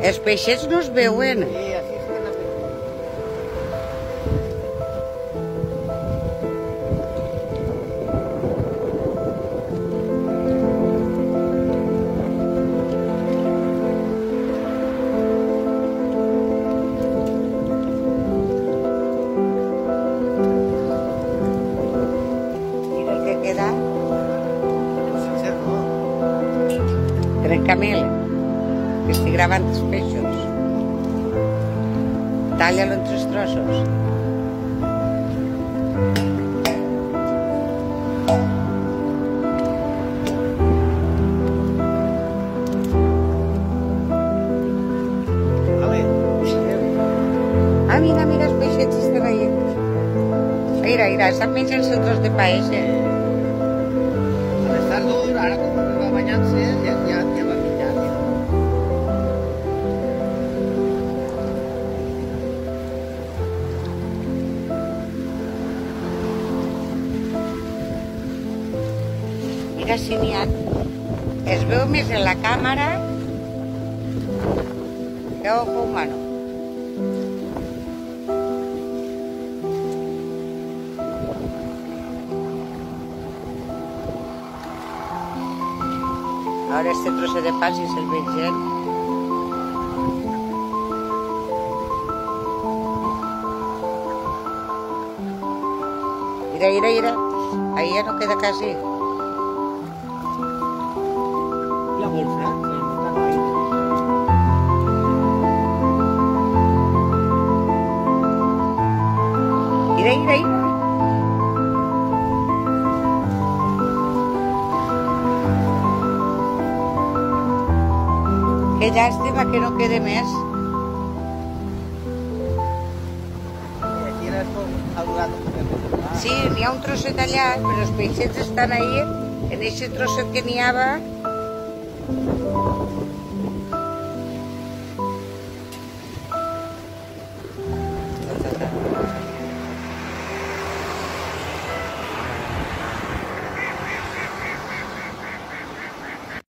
Els peixets no es veuen. Sí, així Trencamel. Que estic gravant els peixos. Talla-lo en tres trossos. Ah, mira, mira els peixets estan ahí. Mira, mira, estan menjant-se tros de paeix. Eh? Mira si n'hi ha. Es veu més en la càmera que ojo humano. Ahora este trozo de pan si se'l vegem. Mira, mira, mira. Ahí ya no queda casi. La bolsa, està guai. Mira, mira, mira. Que llàstima que no quede més. Sí, n'hi ha un trosset allà, però els peixets estan ahí, en aquest trosset que n'hi havia. Thank you.